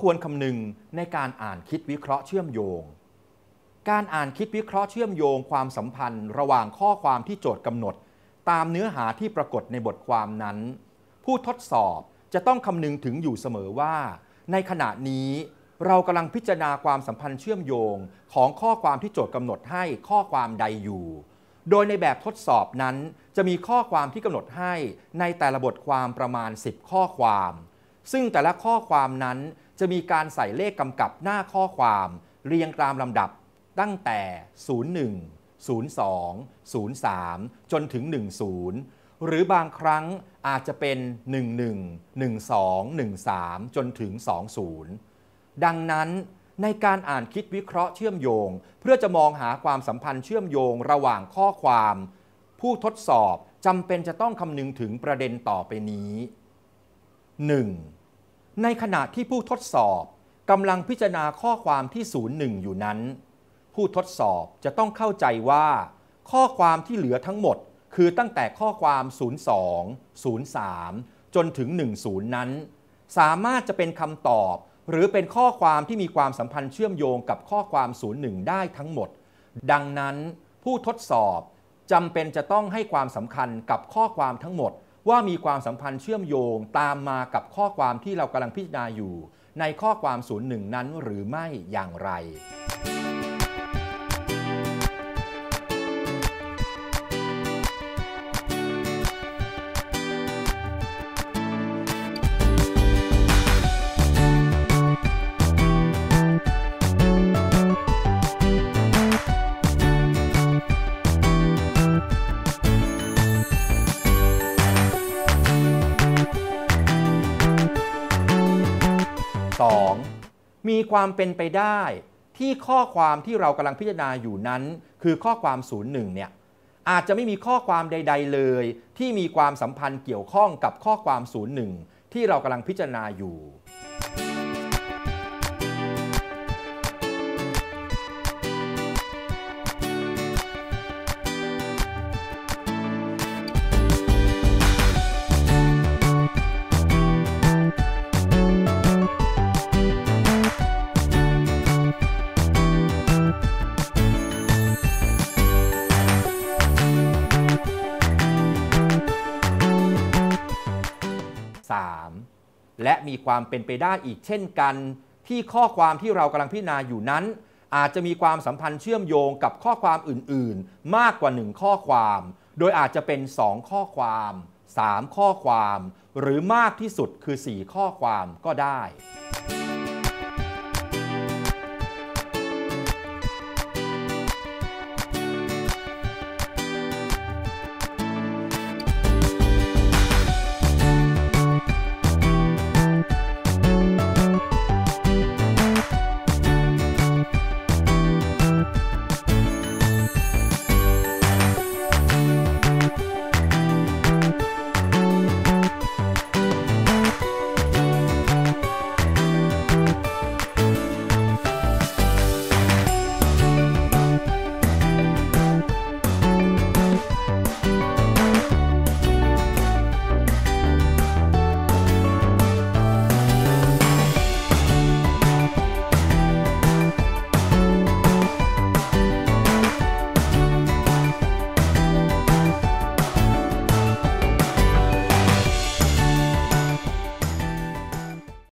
ควรคำนึงในการอ่านคิดวิเคราะห์เชื่อมโยง การอ่านคิดวิเคราะห์เชื่อมโยงความสัมพันธ์ ระหว่างข้อความที่โจทย์กำหนด ตามเนื้อหาที่ปรากฏในบทความนั้น ผู้ทดสอบจะต้องคำนึงถึงอยู่เสมอว่า ในขณะนี้เรากำลังพิจารณาความสัมพันธ์เชื่อมโยงของข้อความที่โจทย์กำหนดให้ข้อความใดอยู่ โดยในแบบทดสอบนั้น จะมีข้อความที่กำหนดให้ในแต่ละบทความประมาณ 10 ข้อความ ซึ่งแต่ละข้อความนั้น จะมีการใส่เลขกำกับหน้าข้อความ เรียงตามลำดับตั้งแต่ 01 02 03 จนถึง 10 หรือบางครั้งอาจจะเป็น 11 12 13 จนถึง 20 ดังนั้นในการอ่านคิดวิเคราะห์เชื่อมโยง เพื่อจะมองหาความสัมพันธ์เชื่อมโยงระหว่างข้อความ ผู้ทดสอบจำเป็นจะต้องคำนึงถึงประเด็นต่อไปนี้ 1. ในขณะที่ผู้ทดสอบกำลังพิจารณาข้อความที่ 01 อยู่นั้น ผู้ทดสอบจะต้องเข้าใจว่า ข้อความที่เหลือทั้งหมด คือตั้งแต่ข้อความ 02 03 จนถึง 10 นั้น สามารถจะเป็นคำตอบ หรือเป็นข้อความที่มีความสัมพันธ์เชื่อมโยงกับข้อความ 01 ได้ทั้งหมด ดังนั้นผู้ทดสอบจำเป็นจะต้องให้ความสำคัญกับข้อความทั้งหมด ว่ามีความสัมพันธ์เชื่อมโยงตามมากับข้อความที่เรากำลังพิจารณาอยู่ ในข้อความ 01 นั้นหรือไม่อย่างไร 2. มีความเป็นไปได้ที่ข้อความที่เรากำลังพิจารณาอยู่นั้น คือข้อความ 01 เนี่ยอาจจะไม่มีข้อความใด ๆ เลย ที่มีความสัมพันธ์เกี่ยวข้องกับข้อความ 01 ที่เรากำลังพิจารณาอยู่ และมีความเป็นไปได้อีกเช่นกัน ที่ข้อความที่เรากำลังพิจารณาอยู่นั้น อาจจะมีความสัมพันธ์เชื่อมโยงกับข้อความอื่น ๆ มากกว่า 1 ข้อความ โดยอาจจะเป็น 2 ข้อความ 3 ข้อความ หรือมากที่สุดคือ 4 ข้อความก็ได้